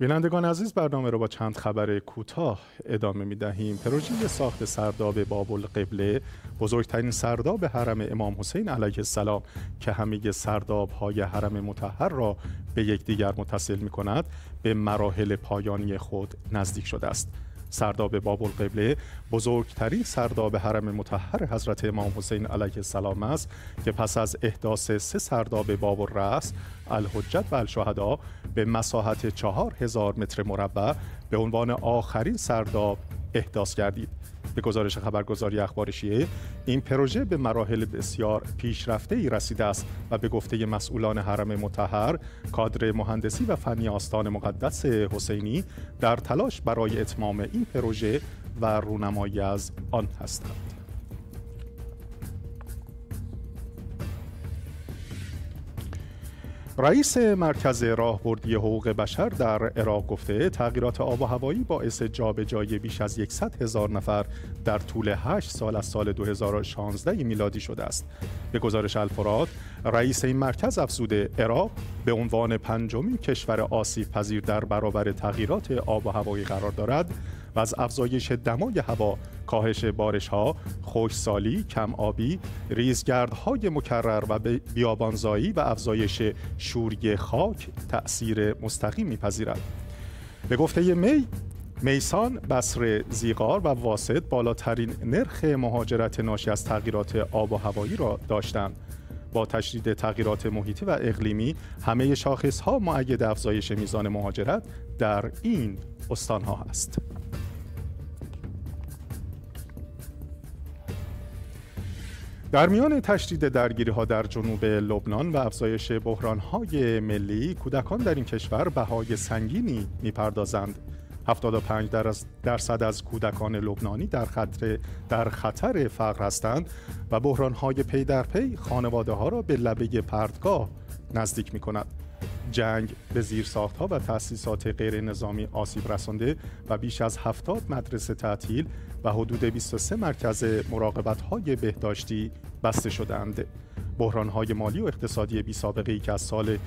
بینندگان عزیز برنامه را با چند خبر کوتاه ادامه می دهیم. پروژه ساخت سرداب باب القبله بزرگترین سرداب حرم امام حسین علیه السلام که همه سرداب های حرم متحر را به یکدیگر متصل می کند به مراحل پایانی خود نزدیک شده است. سرداب باب القبله بزرگترین سرداب حرم متحر حضرت امام حسین علیه السلام است که پس از احداث سه سرداب باب الرأس الحجت و الشهدا به مساحت چهار هزار متر مربع به عنوان آخرین سرداب احداث گردید به گزارش خبرگزاری اخبار شیعه این پروژه به مراحل بسیار پیشرفته ای رسیده است و به گفته مسئولان حرم متحر کادر مهندسی و فنی آستان مقدس حسینی در تلاش برای اتمام این پروژه و رونمایی از آن هستند. رئیس مرکز راهبردی حقوق بشر در عراق گفته تغییرات آب و هوایی باعث جابجایی بیش از 100 هزار نفر در طول 8 سال از سال 2016 میلادی شده است. به گزارش الفراد، رئیس این مرکز افزوده عراق به عنوان پنجمین کشور آسیب پذیر در برابر تغییرات آب و هوایی قرار دارد از افزایش دمای هوا، کاهش بارش ها، خشکسالی، کم آبی، ریزگردهای مکرر و بیابانزایی و افزایش شوری خاک تأثیر مستقیم میپذیرد. به گفته می میسان، بصر، زیغار و واسط بالاترین نرخ مهاجرت ناشی از تغییرات آب و هوایی را داشتند. با تشدید تغییرات محیطی و اقلیمی همه شاخص ها معید افزایش میزان مهاجرت در این استان ها است. در میان تشدید درگیری ها در جنوب لبنان و افزایش بحران های ملی کودکان در این کشور بهای سنگینی می‌پردازند 75 درصد از کودکان لبنانی در خطر در خطر فقر هستند و بحران های پی در پی خانواده ها را به لبه پردگاه نزدیک می کند. جنگ به زیرساخت ها و تأسیسات غیر نظامی آسیب رسانده و بیش از 70 مدرسه تعطیل و حدود 23 مرکز مراقبت های بهداشتی بسته شدند. بحران های مالی و اقتصادی بی سابقه ای که از سال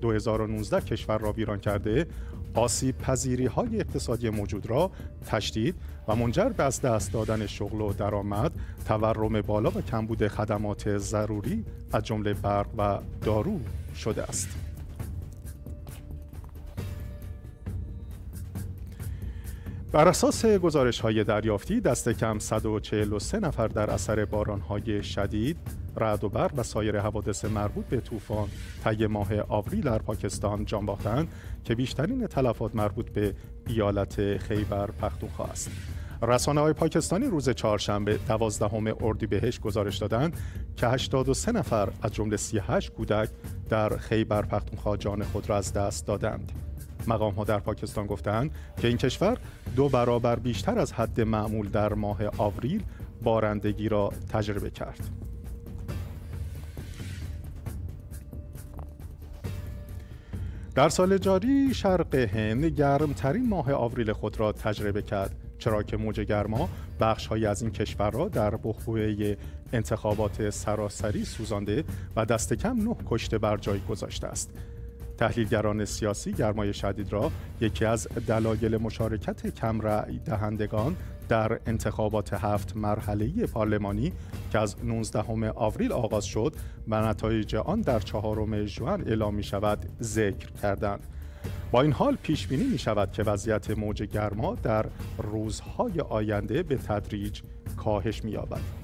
2019 کشور را ویران کرده آسیب پذیری های اقتصادی موجود را تشدید و منجر به از دست دادن شغل و درآمد، تورم بالا و کمبود خدمات ضروری از جمله برق و دارو شده است. بر اساس گزارش های دریافتی دست کم 143 نفر در اثر باران های شدید رعد و برق و سایر حوادث مربوط به طوفان طی ماه آوریل در پاکستان جان باختند که بیشترین تلفات مربوط به ایالت خیبر پختونخوا است. رسانه های پاکستانی روز چهارشنبه دوازدهم اردیبهشت گزارش دادند که 83 نفر از جمله 38 کودک در خیبر پختونخوا جان خود را از دست دادند. مقام ها در پاکستان گفتند که این کشور دو برابر بیشتر از حد معمول در ماه آوریل بارندگی را تجربه کرد. در سال جاری شرق هند گرمترین ماه آوریل خود را تجربه کرد چرا که موج گرما بخش های از این کشور را در بخوه انتخابات سراسری سوزانده و دست کم نه کشته بر جای گذاشته است تحلیلگران سیاسی گرمای شدید را یکی از دلایل مشارکت کم رأی دهندگان در انتخابات هفت مرحله پارلمانی که از 19 آوریل آغاز شد و نتایج آن در چهارم ژوئن اعلام می شود ذکر کردند. با این حال پیش بینی می شود که وضعیت موج گرما در روزهای آینده به تدریج کاهش می یابد.